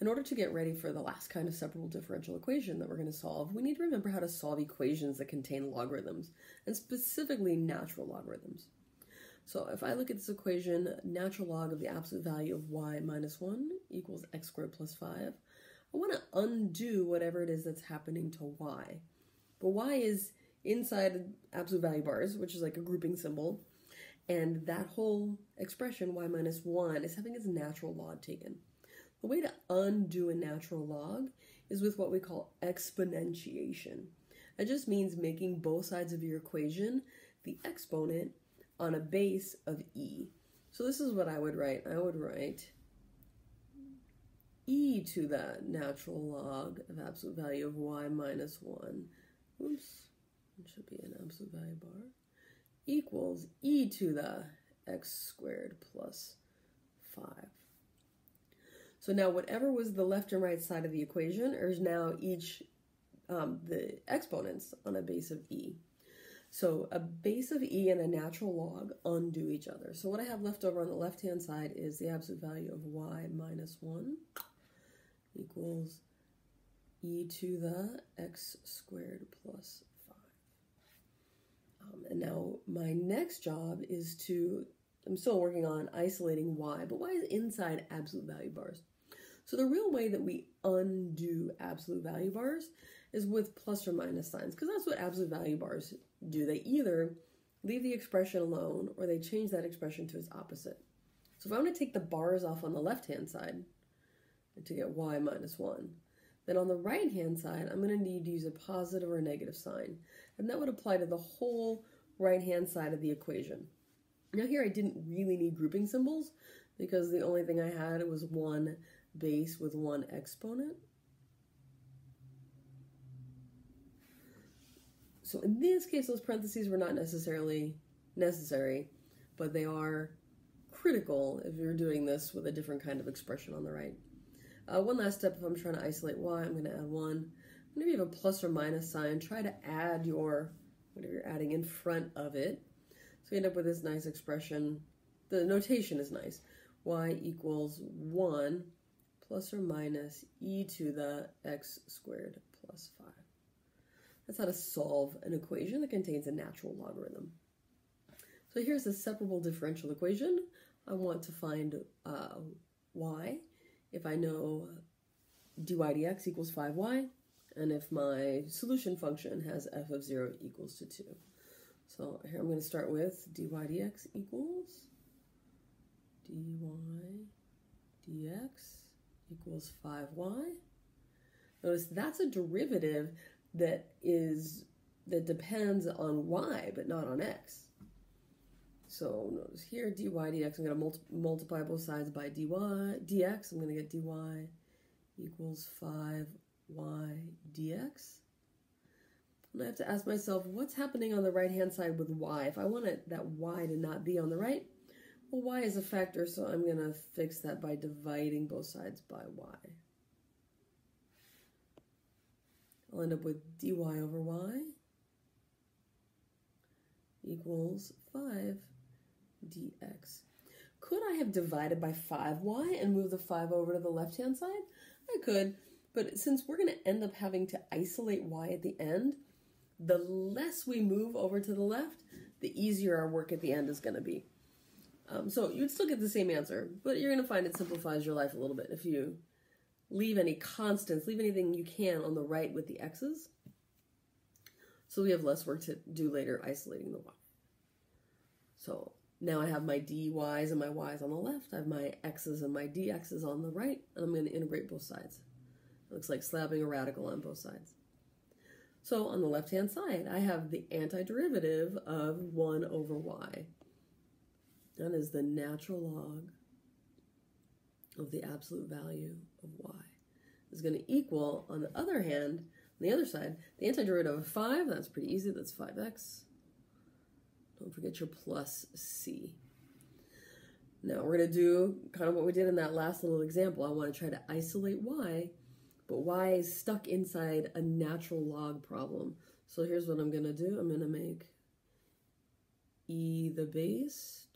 In order to get ready for the last kind of separable differential equation that we're going to solve, we need to remember how to solve equations that contain logarithms, and specifically natural logarithms. So if I look at this equation, natural log of the absolute value of y minus 1 equals x squared plus 5, I want to undo whatever it is that's happening to y. But y is inside absolute value bars, which is like a grouping symbol, and that whole expression, y minus 1, is having its natural log taken. The way to undo a natural log is with what we call exponentiation. That just means making both sides of your equation the exponent on a base of e. So this is what I would write. I would write e to the natural log of absolute value of y minus 1. Oops, it should be an absolute value bar. Equals e to the x squared plus 5. So now whatever was the left and right side of the equation is now each um, the exponents on a base of e. So a base of e and a natural log undo each other. So what I have left over on the left-hand side is the absolute value of y minus 1 equals e to the x squared plus 5. Um, and now my next job is to, I'm still working on isolating y, but y is inside absolute value bars. So the real way that we undo absolute value bars is with plus or minus signs, because that's what absolute value bars do. They either leave the expression alone or they change that expression to its opposite. So if I want to take the bars off on the left-hand side to get y minus 1, then on the right-hand side, I'm going to need to use a positive or a negative sign. And that would apply to the whole right-hand side of the equation. Now here I didn't really need grouping symbols because the only thing I had was one base with one exponent. So in this case, those parentheses were not necessarily necessary, but they are critical if you're doing this with a different kind of expression on the right. Uh, one last step, if I'm trying to isolate y, I'm going to add 1. Whenever you have a plus or minus sign, try to add your, whatever you're adding in front of it. So you end up with this nice expression. The notation is nice. y equals 1 plus or minus e to the x squared plus 5. That's how to solve an equation that contains a natural logarithm. So here's a separable differential equation. I want to find uh, y if I know dy dx equals 5y, and if my solution function has f of 0 equals to 2. So here I'm going to start with dy dx equals dy dx equals 5y. Notice that's a derivative that is that depends on y but not on x. So notice here dy dx, I'm going to multi multiply both sides by dy dx. I'm going to get dy equals 5y dx. And I have to ask myself, what's happening on the right-hand side with y? If I want it, that y to not be on the right, well, y is a factor, so I'm going to fix that by dividing both sides by y. I'll end up with dy over y equals 5 dx. Could I have divided by 5y and moved the 5 over to the left-hand side? I could, but since we're going to end up having to isolate y at the end, the less we move over to the left, the easier our work at the end is going to be. Um, so you'd still get the same answer, but you're going to find it simplifies your life a little bit if you leave any constants, leave anything you can on the right with the x's. So we have less work to do later isolating the y. So now I have my dy's and my y's on the left. I have my x's and my dx's on the right, and I'm going to integrate both sides. It looks like slapping a radical on both sides. So on the left-hand side, I have the antiderivative of 1 over y. That is the natural log of the absolute value of y. Is going to equal, on the other hand, on the other side, the antiderivative of 5, that's pretty easy, that's 5x. Don't forget your plus c. Now we're going to do kind of what we did in that last little example. I want to try to isolate y, but y is stuck inside a natural log problem. So here's what I'm going to do. I'm going to make e the base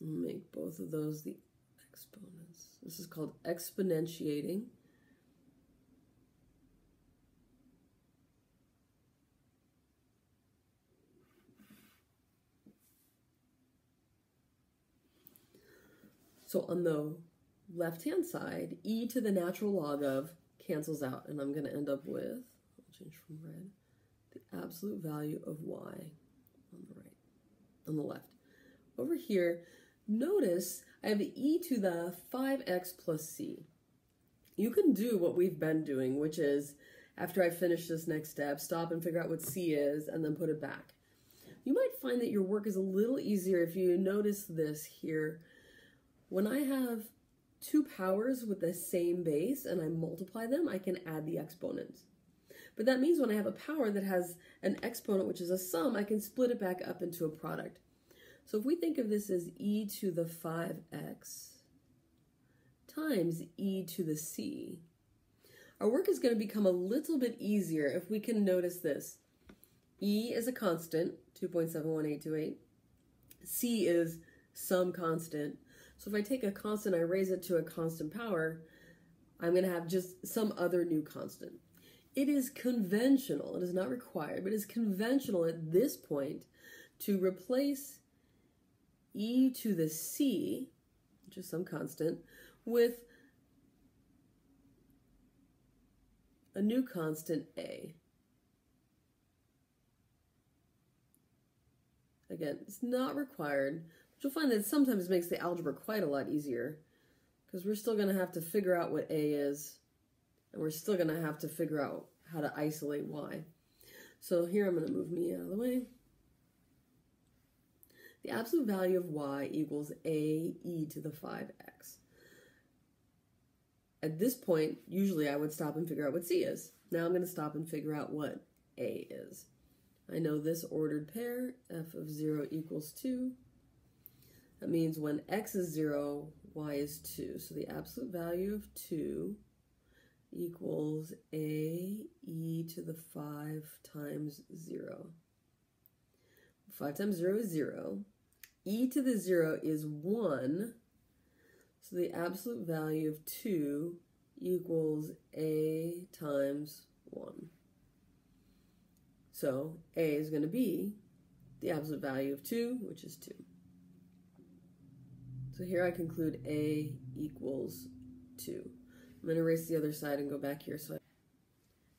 make both of those the exponents. This is called exponentiating. So on the left-hand side, e to the natural log of cancels out, and I'm going to end up with, I'll change from red, the absolute value of y on the right, on the left. Over here, notice I have e to the 5x plus c. You can do what we've been doing, which is after I finish this next step, stop and figure out what c is and then put it back. You might find that your work is a little easier if you notice this here. When I have two powers with the same base and I multiply them, I can add the exponents. But that means when I have a power that has an exponent, which is a sum, I can split it back up into a product. So if we think of this as e to the 5x times e to the c, our work is going to become a little bit easier if we can notice this. e is a constant, 2.71828. c is some constant. So if I take a constant, I raise it to a constant power, I'm going to have just some other new constant. It is conventional, it is not required, but it is conventional at this point to replace e to the c, which is some constant, with a new constant a. Again, it's not required, but you'll find that sometimes makes the algebra quite a lot easier because we're still going to have to figure out what a is and we're still going to have to figure out how to isolate y. So here I'm going to move me out of the way. The absolute value of y equals a e to the 5x. At this point, usually I would stop and figure out what c is. Now I'm going to stop and figure out what a is. I know this ordered pair, f of 0 equals 2. That means when x is 0, y is 2. So the absolute value of 2 equals a e to the 5 times 0. 5 times 0 is 0. E to the 0 is 1. So the absolute value of 2 equals a times 1. So a is going to be the absolute value of 2, which is 2. So here I conclude a equals 2. I'm going to erase the other side and go back here. So I,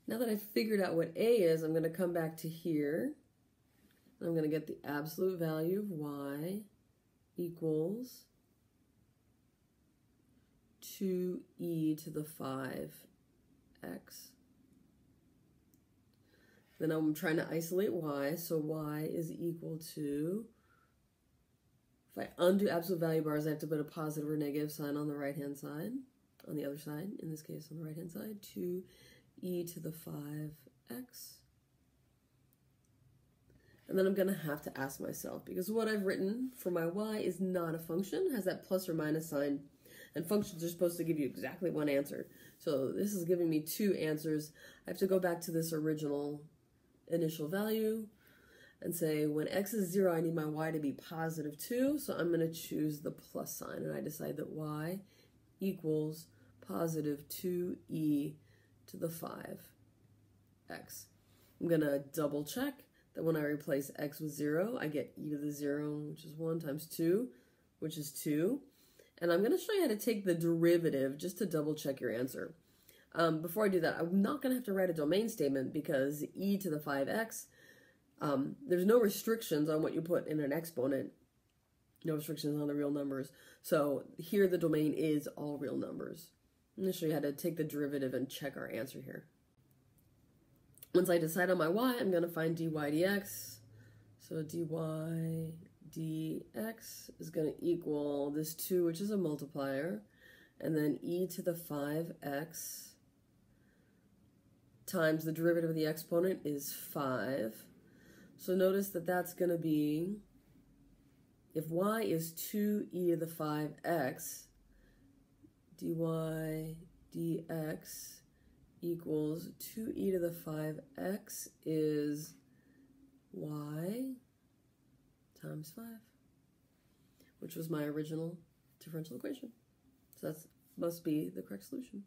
now that I've figured out what a is, I'm going to come back to here. I'm going to get the absolute value of y equals 2e to the 5x. Then I'm trying to isolate y, so y is equal to, if I undo absolute value bars, I have to put a positive or negative sign on the right-hand side, on the other side, in this case on the right-hand side, 2e to the 5x. And then I'm going to have to ask myself, because what I've written for my y is not a function, has that plus or minus sign, and functions are supposed to give you exactly one answer. So this is giving me two answers. I have to go back to this original initial value and say when x is 0, I need my y to be positive 2, so I'm going to choose the plus sign, and I decide that y equals positive 2e to the 5x. I'm going to double check that when I replace x with 0, I get e to the 0, which is 1 times 2, which is 2. And I'm going to show you how to take the derivative just to double check your answer. Um, before I do that, I'm not going to have to write a domain statement because e to the 5x, um, there's no restrictions on what you put in an exponent, no restrictions on the real numbers. So here the domain is all real numbers. I'm going to show you how to take the derivative and check our answer here. Once I decide on my y, I'm going to find dy dx. So dy dx is going to equal this 2, which is a multiplier, and then e to the 5x times the derivative of the exponent is 5. So notice that that's going to be, if y is 2e to the 5x, dy dx equals 2e to the 5x is y times 5, which was my original differential equation. So that must be the correct solution.